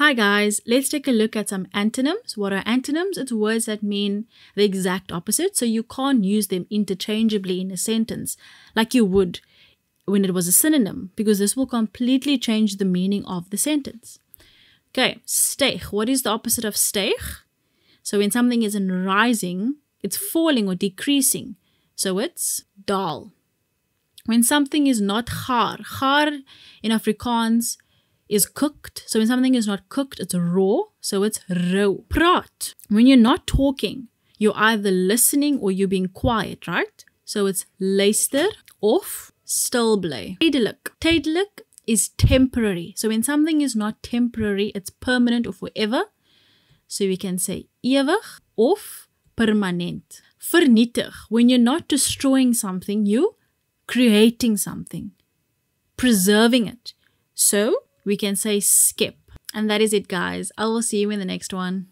Hi guys, let's take a look at some antonyms. What are antonyms? It's words that mean the exact opposite, so you can't use them interchangeably in a sentence like you would when it was a synonym, because this will completely change the meaning of the sentence. Okay, styg. What is the opposite of styg? So when something isn't rising, it's falling or decreasing. So it's daal. When something is not gaar, gaar in Afrikaans is cooked. So when something is not cooked, it's raw. So it's rou. Praat. When you're not talking, you're either listening or you're being quiet, right? So it's luister of stil bly. Tydelik is temporary. So when something is not temporary, it's permanent or forever. So we can say ewig of permanent. Vernietig. When you're not destroying something, you creating something, preserving it. So we can say skep. And that is it, guys. I will see you in the next one.